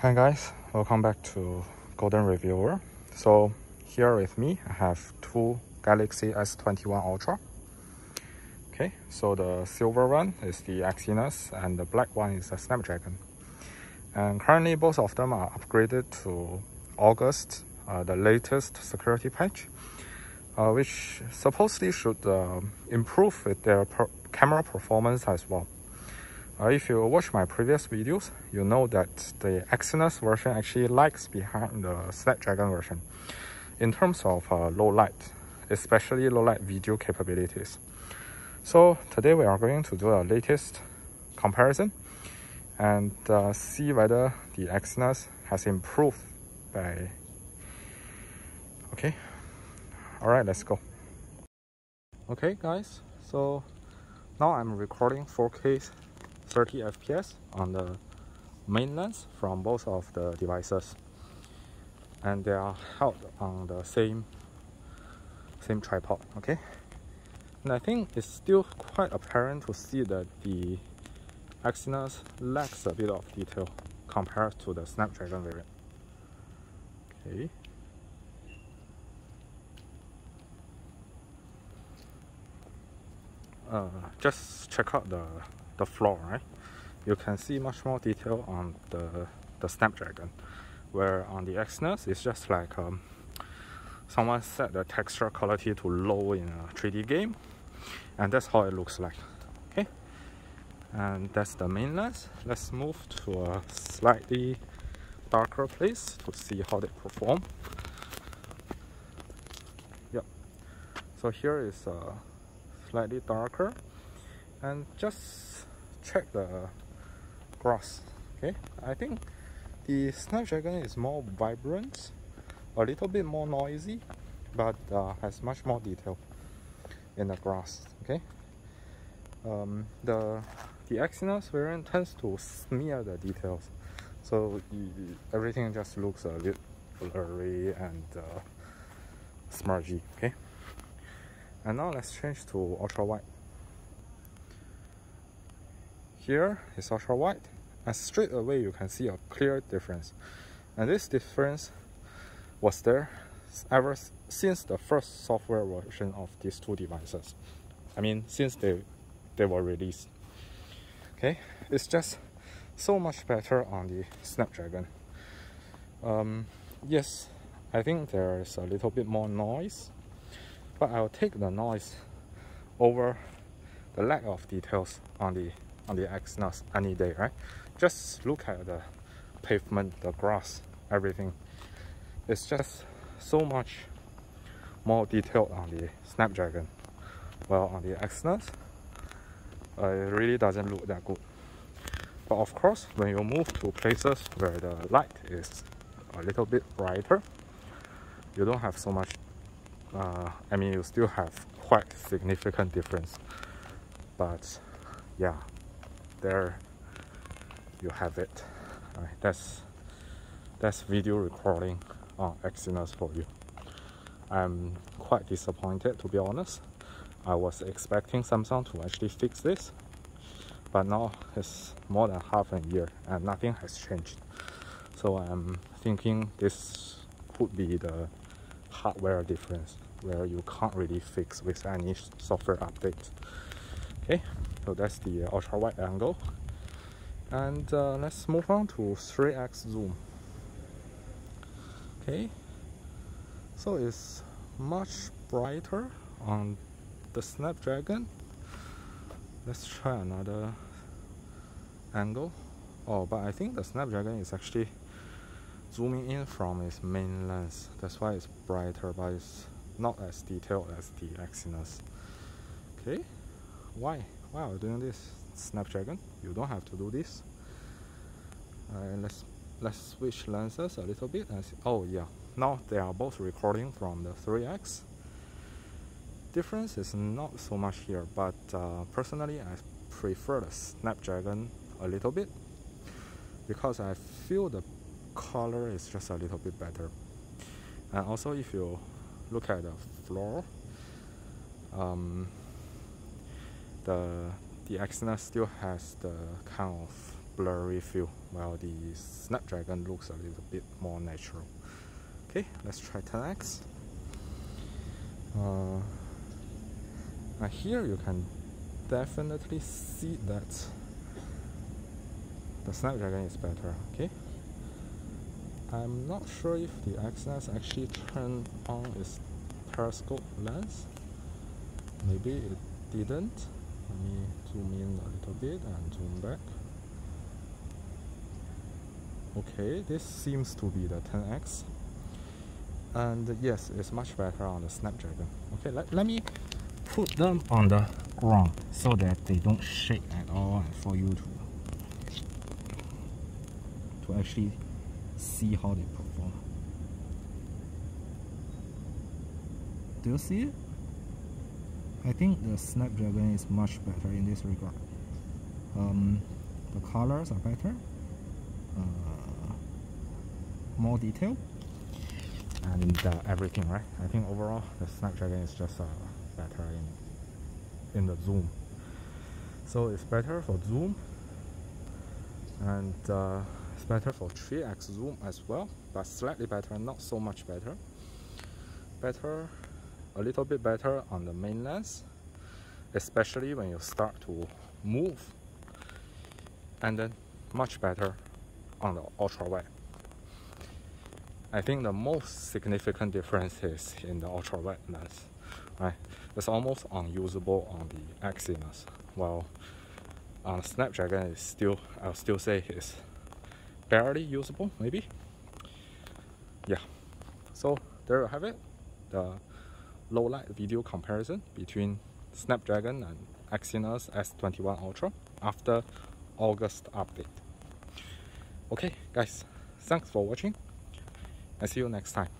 Hi guys, welcome back to Golden Reviewer. So here with me, I have two Galaxy S21 Ultra. Okay, so the silver one is the Exynos and the black one is the Snapdragon. And currently both of them are upgraded to August, uh, the latest security patch, uh, which supposedly should uh, improve their per camera performance as well. If you watch my previous videos, you know that the Exynos version actually lags behind the Snapdragon version in terms of uh, low light, especially low light video capabilities. So today we are going to do a latest comparison and uh, see whether the Exynos has improved by... Okay, all right, let's go. Okay guys, so now I'm recording 4K 30 fps on the main lens from both of the devices. And they are held on the same same tripod okay? And I think it's still quite apparent to see that the Exynos lacks a bit of detail compared to the Snapdragon variant. Okay. Uh, just check out the the floor, right? You can see much more detail on the, the Snapdragon, where on the Exynos, it's just like um, someone set the texture quality to low in a 3D game, and that's how it looks like, okay? And that's the main lens. Let's move to a slightly darker place to see how they perform. Yep. So here is a slightly darker and just check the grass okay? I think the Snapdragon is more vibrant a little bit more noisy but uh, has much more detail in the grass okay? Um, the the Exynos variant tends to smear the details so everything just looks a bit blurry and uh, smudgy okay? And now let's change to ultra wide here is ultra wide and straight away you can see a clear difference. And this difference was there ever since the first software version of these two devices. I mean since they they were released. Okay it's just so much better on the Snapdragon. Um, yes I think there's a little bit more noise but I'll take the noise over the lack of details on the on the Exynos any day, right? Just look at the pavement, the grass, everything. It's just so much more detailed on the Snapdragon. Well, on the Exynos, uh, it really doesn't look that good. But of course, when you move to places where the light is a little bit brighter, you don't have so much, uh, I mean, you still have quite significant difference. But yeah, there you have it. That's that's video recording on Exynos for you. I'm quite disappointed to be honest. I was expecting Samsung to actually fix this but now it's more than half a year and nothing has changed. So I'm thinking this could be the hardware difference where you can't really fix with any software update. Okay so that's the uh, ultra wide angle. And uh, let's move on to 3x zoom. Okay. So it's much brighter on the Snapdragon. Let's try another angle. Oh but I think the Snapdragon is actually zooming in from its main lens. That's why it's brighter but it's not as detailed as the Exynos. Okay. Why wow doing this snapdragon. You don't have to do this. Uh, let's let's switch lenses a little bit and see. oh yeah. Now they are both recording from the 3x difference is not so much here but uh, personally I prefer the snapdragon a little bit because I feel the color is just a little bit better. And also if you look at the floor um, the the Exynos still has the kind of blurry feel while the Snapdragon looks a little bit more natural. Okay, let's try 10x. Uh, here you can definitely see that the Snapdragon is better, okay? I'm not sure if the Exynos actually turned on its periscope lens. Maybe it didn't. Let me zoom in a little bit and zoom back. Okay, this seems to be the 10X. And yes, it's much better on the Snapdragon. Okay, let, let me put them on the ground so that they don't shake at all and for you to to actually see how they perform. Do you see it? I think the Snapdragon is much better in this regard. Um, the colors are better, uh, more detail, and uh, everything, right? I think overall the Snapdragon is just uh, better in in the zoom. So it's better for zoom, and uh, it's better for 3x zoom as well, but slightly better, not so much better. Better a little bit better on the main lens especially when you start to move. And then much better on the ultra wide. I think the most significant difference is in the ultra wide lens right? It's almost unusable on the Exynos while on Snapdragon is still I'll still say it's barely usable maybe? Yeah. So there you have it. The low light video comparison between Snapdragon and Exynos S21 Ultra after August update. Okay guys, thanks for watching and see you next time.